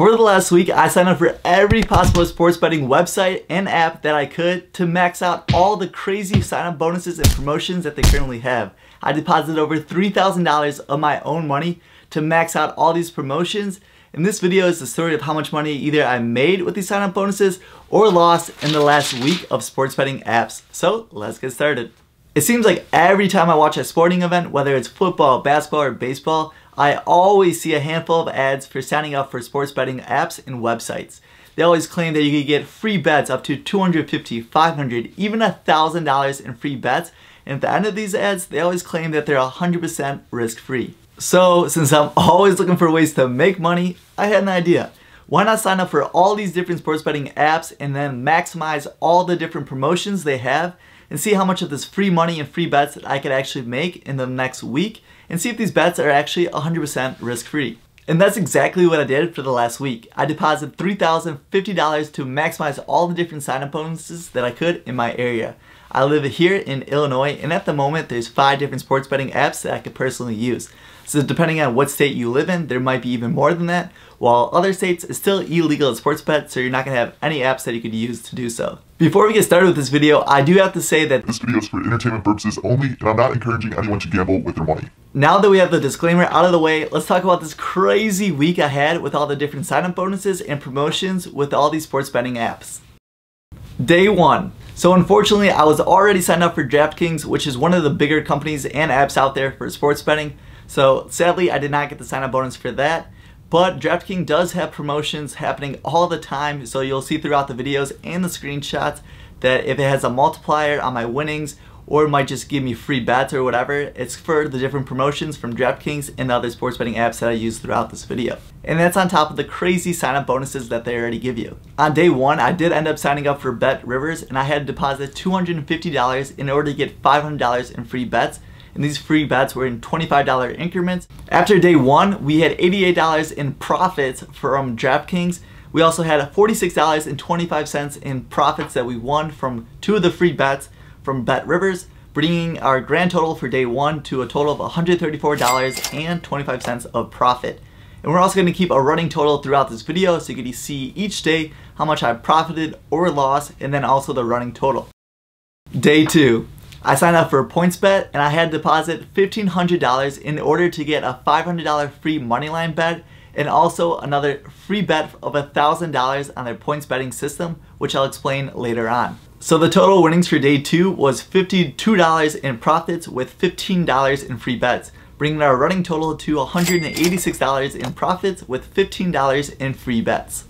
For the last week, I signed up for every possible sports betting website and app that I could to max out all the crazy sign up bonuses and promotions that they currently have. I deposited over $3,000 of my own money to max out all these promotions. And this video is the story of how much money either I made with these sign up bonuses or lost in the last week of sports betting apps. So let's get started. It seems like every time I watch a sporting event, whether it's football, basketball, or baseball, I always see a handful of ads for signing up for sports betting apps and websites. They always claim that you can get free bets up to 250, 500, even $1,000 in free bets. And at the end of these ads, they always claim that they're 100% risk-free. So since I'm always looking for ways to make money, I had an idea. Why not sign up for all these different sports betting apps and then maximize all the different promotions they have and see how much of this free money and free bets that I could actually make in the next week and see if these bets are actually 100% risk-free. And that's exactly what I did for the last week. I deposited $3,050 to maximize all the different sign-up bonuses that I could in my area. I live here in Illinois and at the moment there's five different sports betting apps that I could personally use. So depending on what state you live in, there might be even more than that, while other states it's still illegal to sports bet, so you're not going to have any apps that you could use to do so. Before we get started with this video, I do have to say that this video is for entertainment purposes only, and I'm not encouraging anyone to gamble with their money. Now that we have the disclaimer out of the way, let's talk about this crazy week I had with all the different sign-up bonuses and promotions with all these sports betting apps. Day 1. So unfortunately, I was already signed up for DraftKings, which is one of the bigger companies and apps out there for sports betting. So sadly, I did not get the sign up bonus for that. But DraftKings does have promotions happening all the time, so you'll see throughout the videos and the screenshots that if it has a multiplier on my winnings or it might just give me free bets or whatever, it's for the different promotions from DraftKings and the other sports betting apps that I use throughout this video. And that's on top of the crazy sign up bonuses that they already give you. On day one, I did end up signing up for Bet Rivers and I had to deposit $250 in order to get $500 in free bets and these free bets were in $25 increments. After day one, we had $88 in profits from DraftKings. We also had $46.25 in profits that we won from two of the free bets from Bet Rivers, bringing our grand total for day one to a total of $134.25 of profit. And we're also going to keep a running total throughout this video so you can see each day how much I profited or lost and then also the running total. Day two. I signed up for PointsBet and I had to deposit $1,500 in order to get a $500 free moneyline bet and also another free bet of $1,000 on their points betting system, which I'll explain later on. So the total winnings for day two was $52 in profits with $15 in free bets, bringing our running total to $186 in profits with $15 in free bets.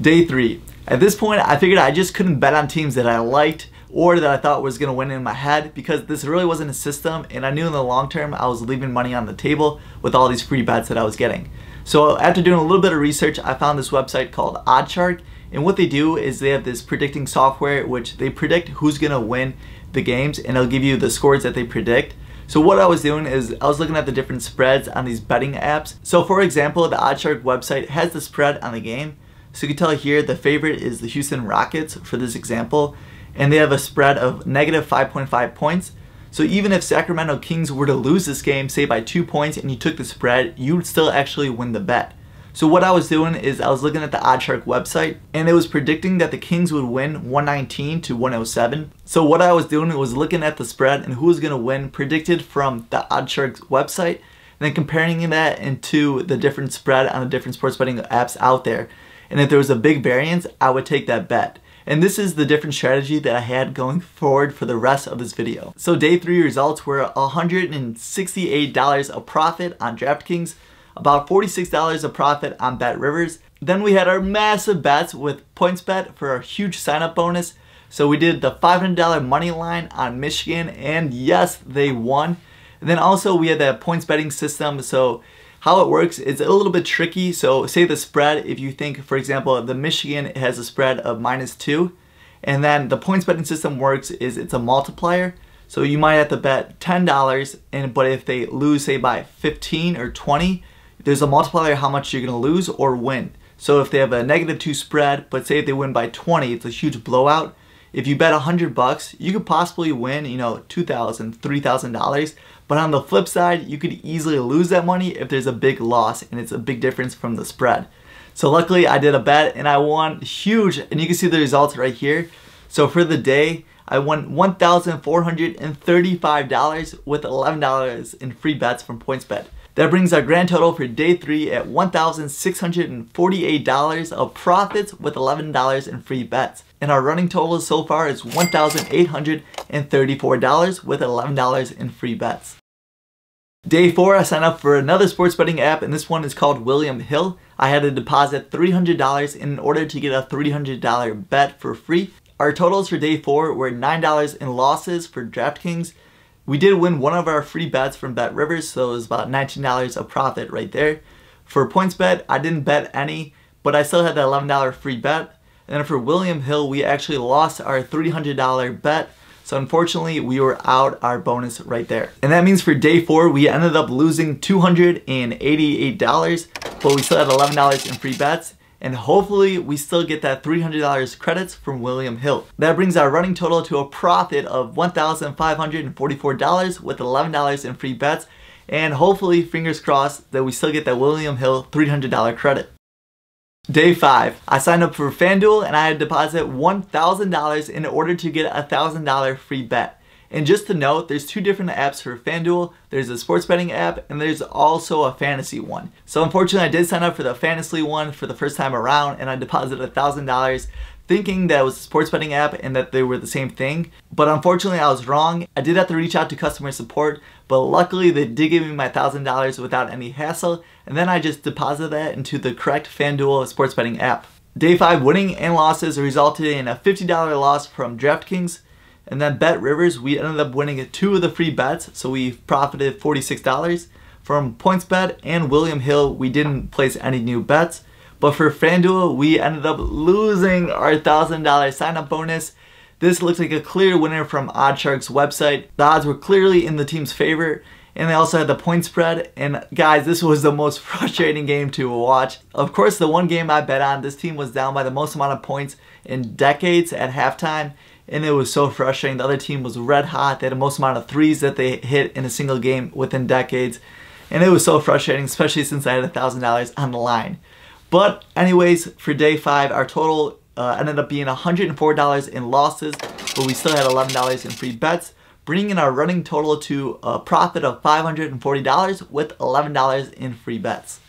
Day three. At this point, I figured I just couldn't bet on teams that I liked or that I thought was going to win in my head because this really wasn't a system and I knew in the long term I was leaving money on the table with all these free bets that I was getting. So after doing a little bit of research, I found this website called OddsShark and what they do is they have this predicting software which they predict who's going to win the games and they'll give you the scores that they predict. So what I was doing is I was looking at the different spreads on these betting apps. So for example, the OddsShark website has the spread on the game. So you can tell here the favorite is the Houston Rockets for this example and they have a spread of negative 5.5 points. So even if Sacramento Kings were to lose this game, say by two points, and you took the spread, you would still actually win the bet. So what I was doing is I was looking at the OddsShark website and it was predicting that the Kings would win 119 to 107. So what I was doing was looking at the spread and who was going to win predicted from the OddsShark website and then comparing that into the different spread on the different sports betting apps out there. And if there was a big variance, I would take that bet. And this is the different strategy that I had going forward for the rest of this video. So day three results were $168 of profit on DraftKings, about $46 of profit on Bet Rivers. Then we had our massive bets with PointsBet for a huge sign up bonus. So we did the $500 money line on Michigan and yes, they won. And then also we had the points betting system. So how it works is a little bit tricky. So say the spread, if you think, for example, the Michigan has a spread of minus two, and then the points betting system works is it's a multiplier. So you might have to bet $10, and but if they lose, say by 15 or 20, there's a multiplier how much you're gonna lose or win. So if they have a negative two spread, but say if they win by 20, it's a huge blowout. If you bet 100 bucks, you could possibly win, you know, $2,000, $3,000. But on the flip side, you could easily lose that money if there's a big loss and it's a big difference from the spread. So luckily I did a bet and I won huge and you can see the results right here. So for the day, I won $1,435 with $11 in free bets from PointsBet. That brings our grand total for day three at $1,648 of profits with $11 in free bets. And our running total so far is $1,834 with $11 in free bets. Day four, I signed up for another sports betting app, and this one is called William Hill. I had to deposit $300 in order to get a $300 bet for free. Our totals for day four were $9 in losses for DraftKings. We did win one of our free bets from Bet Rivers, so it was about $19 of profit right there. For PointsBet, I didn't bet any, but I still had that $11 free bet. And then for William Hill, we actually lost our $300 bet so unfortunately, we were out our bonus right there. And that means for day four, we ended up losing $288, but we still had $11 in free bets. And hopefully we still get that $300 credits from William Hill. That brings our running total to a profit of $1,544 with $11 in free bets. And hopefully, fingers crossed, that we still get that William Hill $300 credit. Day 5. I signed up for FanDuel and I had to deposit $1,000 in order to get a $1,000 free bet. And just to note, there's two different apps for FanDuel. There's a sports betting app and there's also a fantasy one. So unfortunately I did sign up for the fantasy one for the first time around and I deposited $1,000 thinking that it was a sports betting app and that they were the same thing. But unfortunately, I was wrong. I did have to reach out to customer support, but luckily they did give me my $1,000 without any hassle, and then I just deposited that into the correct FanDuel sports betting app. Day 5 winning and losses resulted in a $50 loss from DraftKings, and then Bet Rivers, we ended up winning two of the free bets, so we profited $46. From PointsBet and William Hill, we didn't place any new bets. But for FanDuel, we ended up losing our $1,000 sign-up bonus. This looks like a clear winner from OddsShark's website. The odds were clearly in the team's favor, and they also had the point spread. And guys, this was the most frustrating game to watch. Of course, the one game I bet on, this team was down by the most amount of points in decades at halftime, and it was so frustrating. The other team was red hot. They had the most amount of threes that they hit in a single game within decades. And it was so frustrating, especially since I had $1,000 on the line. But anyways, for day five, our total uh, ended up being $104 in losses, but we still had $11 in free bets, bringing in our running total to a profit of $540 with $11 in free bets.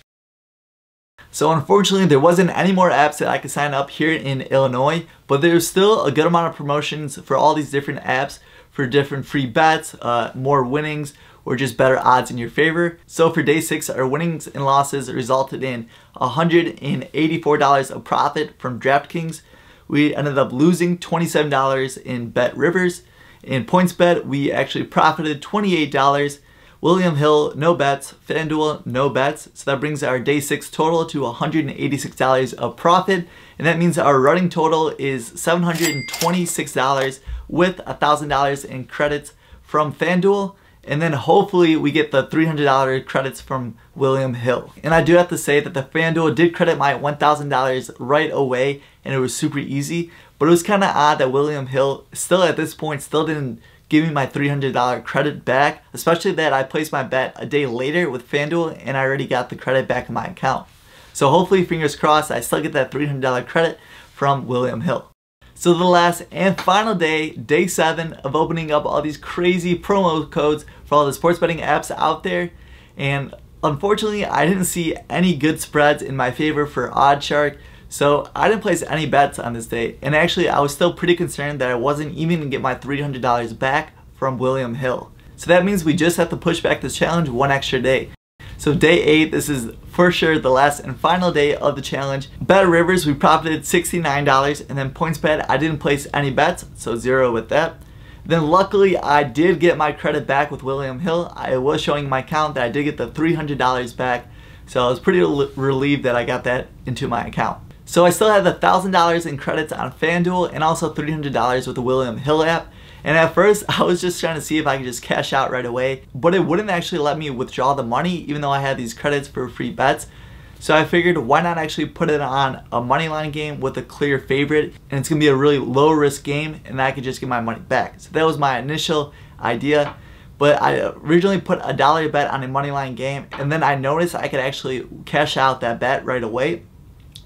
So unfortunately, there wasn't any more apps that I could sign up here in Illinois, but there's still a good amount of promotions for all these different apps for different free bets, uh, more winnings, or just better odds in your favor. So for day six, our winnings and losses resulted in $184 of profit from DraftKings. We ended up losing $27 in Bet Rivers. In PointsBet, we actually profited $28. William Hill, no bets. FanDuel, no bets. So that brings our day six total to $186 of profit. And that means our running total is $726 with $1,000 in credits from FanDuel. And then hopefully we get the $300 credits from William Hill. And I do have to say that the FanDuel did credit my $1,000 right away and it was super easy. But it was kind of odd that William Hill still at this point still didn't give me my $300 credit back. Especially that I placed my bet a day later with FanDuel and I already got the credit back in my account. So hopefully fingers crossed I still get that $300 credit from William Hill. So the last and final day, day seven of opening up all these crazy promo codes for all the sports betting apps out there. And unfortunately, I didn't see any good spreads in my favor for OddsShark. So I didn't place any bets on this day. And actually, I was still pretty concerned that I wasn't even gonna get my $300 back from William Hill. So that means we just have to push back this challenge one extra day. So day 8, this is for sure the last and final day of the challenge. Bet Rivers, we profited $69 and then PointsBet, I didn't place any bets, so zero with that. Then luckily I did get my credit back with William Hill. I was showing my account that I did get the $300 back, so I was pretty relieved that I got that into my account. So I still had the $1,000 in credits on FanDuel and also $300 with the William Hill app. And at first, I was just trying to see if I could just cash out right away, but it wouldn't actually let me withdraw the money even though I had these credits for free bets. So I figured why not actually put it on a money line game with a clear favorite and it's gonna be a really low risk game and I could just get my money back. So that was my initial idea. But I originally put a dollar bet on a money line game and then I noticed I could actually cash out that bet right away.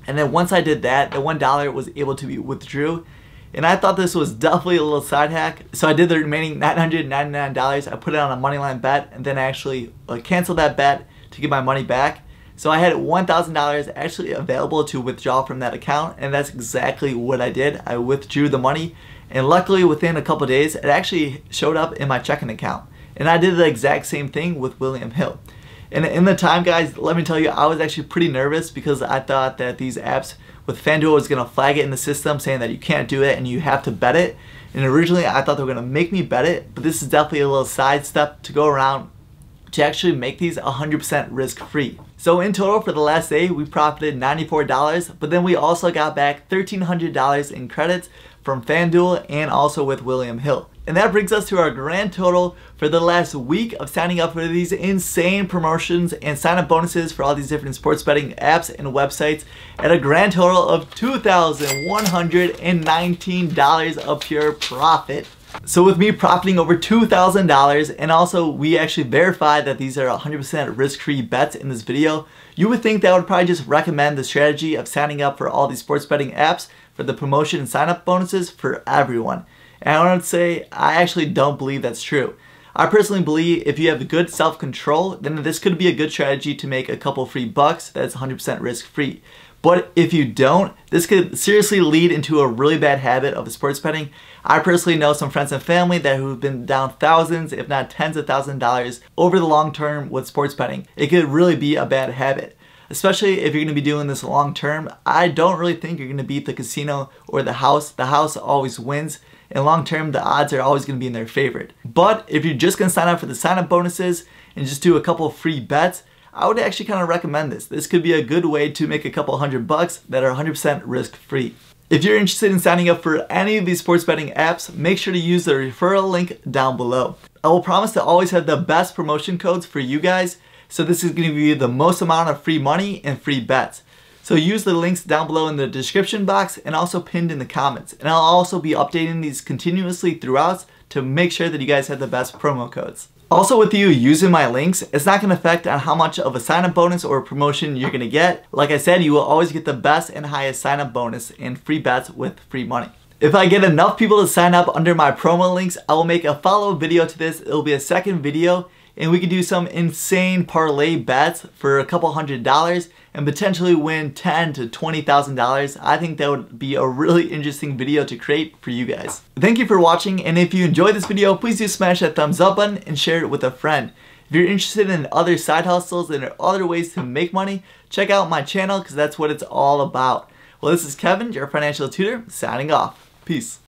And then once I did that, the $1 was able to be withdrew. And I thought this was definitely a little side hack. So I did the remaining $999. I put it on a moneyline bet and then I actually uh, canceled that bet to get my money back. So I had $1,000 actually available to withdraw from that account and that's exactly what I did. I withdrew the money and luckily within a couple days it actually showed up in my checking account. And I did the exact same thing with William Hill. And in the time guys, let me tell you, I was actually pretty nervous because I thought that these apps with FanDuel was gonna flag it in the system saying that you can't do it and you have to bet it. And originally I thought they were gonna make me bet it, but this is definitely a little side step to go around to actually make these 100% risk free. So in total for the last day, we profited $94, but then we also got back $1,300 in credits from FanDuel and also with William Hill. And that brings us to our grand total for the last week of signing up for these insane promotions and sign up bonuses for all these different sports betting apps and websites at a grand total of $2,119 of pure profit. So with me profiting over $2,000 and also we actually verified that these are 100% risk-free bets in this video, you would think that I would probably just recommend the strategy of signing up for all these sports betting apps for the promotion and sign up bonuses for everyone. And I want to say, I actually don't believe that's true. I personally believe if you have good self-control, then this could be a good strategy to make a couple free bucks that's 100% risk-free. But if you don't, this could seriously lead into a really bad habit of sports betting. I personally know some friends and family that who've been down thousands, if not tens of thousands of dollars over the long term with sports betting. It could really be a bad habit. Especially if you're gonna be doing this long term, I don't really think you're gonna beat the casino or the house. The house always wins and long term the odds are always going to be in their favor. But if you're just going to sign up for the sign up bonuses and just do a couple free bets, I would actually kind of recommend this. This could be a good way to make a couple hundred bucks that are 100% risk free. If you're interested in signing up for any of these sports betting apps, make sure to use the referral link down below. I will promise to always have the best promotion codes for you guys, so this is going to give you the most amount of free money and free bets. So use the links down below in the description box and also pinned in the comments. And I'll also be updating these continuously throughout to make sure that you guys have the best promo codes. Also with you using my links, it's not going to affect on how much of a sign-up bonus or promotion you're going to get. Like I said, you will always get the best and highest sign-up bonus and free bets with free money. If I get enough people to sign up under my promo links, I will make a follow-up video to this. It'll be a second video and we could do some insane parlay bets for a couple hundred dollars and potentially win ten to twenty thousand dollars. I think that would be a really interesting video to create for you guys. Thank you for watching and if you enjoyed this video please do smash that thumbs up button and share it with a friend. If you're interested in other side hustles and other ways to make money, check out my channel because that's what it's all about. Well, this is Kevin, your financial tutor, signing off. Peace.